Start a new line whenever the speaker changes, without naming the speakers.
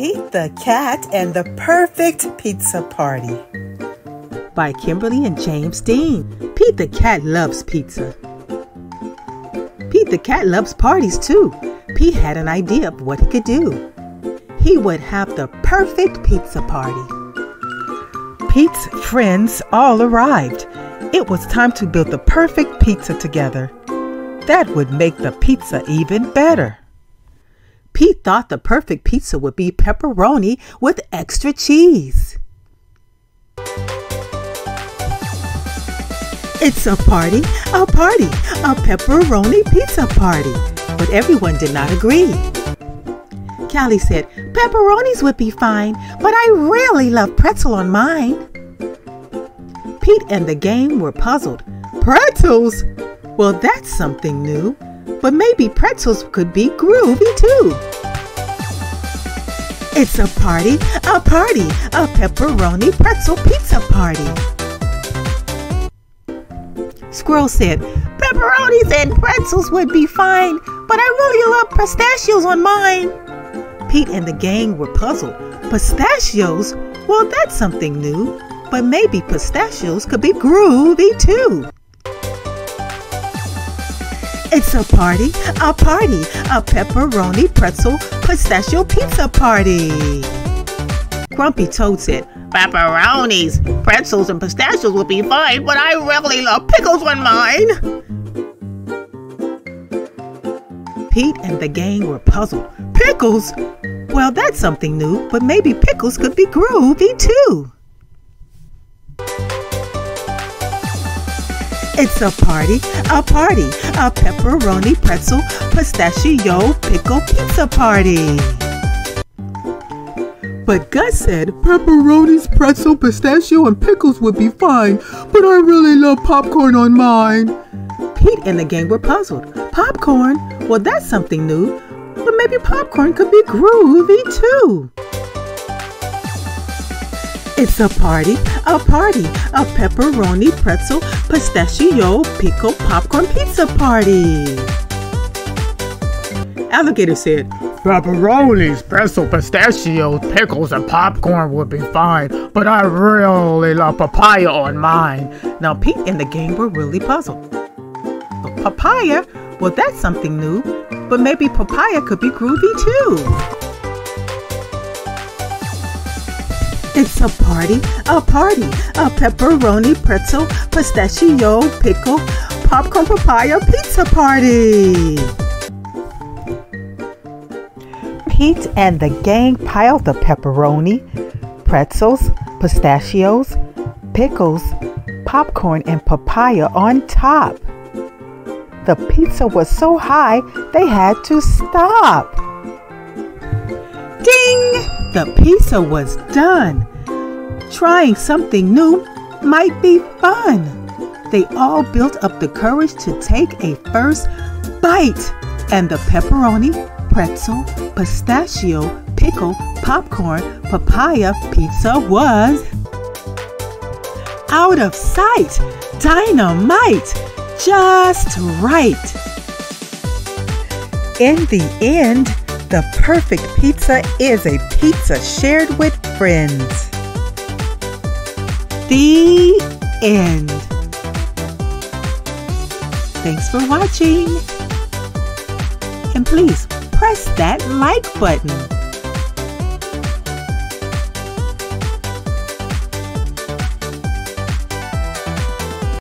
Pete the Cat and the Perfect Pizza Party
by Kimberly and James Dean. Pete the Cat loves pizza. Pete the Cat loves parties too. Pete had an idea of what he could do. He would have the perfect pizza party. Pete's friends all arrived. It was time to build the perfect pizza together. That would make the pizza even better. Pete thought the perfect pizza would be pepperoni with extra cheese. It's a party, a party, a pepperoni pizza party. But everyone did not agree. Callie said, Pepperonis would be fine, but I really love pretzel on mine. Pete and the gang were puzzled. Pretzels? Well, that's something new. But maybe pretzels could be groovy too. It's a party, a party, a pepperoni pretzel pizza party. Squirrel said, Pepperonis and pretzels would be fine, but I really love pistachios on mine. Pete and the gang were puzzled. Pistachios? Well, that's something new. But maybe pistachios could be groovy too. It's a party, a party, a pepperoni pretzel pistachio pizza party. Grumpy Toad said, Pepperonis, pretzels, and pistachios will be fine, but I really love pickles on mine. Pete and the gang were puzzled. Pickles? Well, that's something new, but maybe pickles could be groovy too. It's a party, a party, a pepperoni pretzel pistachio pickle pizza party. But Gus said pepperonis, pretzel, pistachio, and pickles would be fine, but I really love popcorn on mine. Pete and the gang were puzzled. Popcorn? Well, that's something new, but maybe popcorn could be groovy too. It's a party, a party, a pepperoni, pretzel, pistachio, pickle, popcorn pizza party. Alligator said,
Pepperonis, pretzel, pistachios, pickles, and popcorn would be fine, but I really love papaya on mine.
Now Pete and the gang were really puzzled. Papaya? Well, that's something new, but maybe papaya could be groovy too. It's a party, a party, a pepperoni, pretzel, pistachio, pickle, popcorn papaya pizza party. Pete and the gang piled the pepperoni, pretzels, pistachios, pickles, popcorn, and papaya on top. The pizza was so high they had to stop. Ding! The pizza was done. Trying something new might be fun. They all built up the courage to take a first bite, and the pepperoni, pretzel, pistachio, pickle, popcorn, papaya pizza was out of sight. Dynamite! Just right. In the end, the perfect pizza is a pizza shared with friends. The end. Thanks for watching. And please press that like button.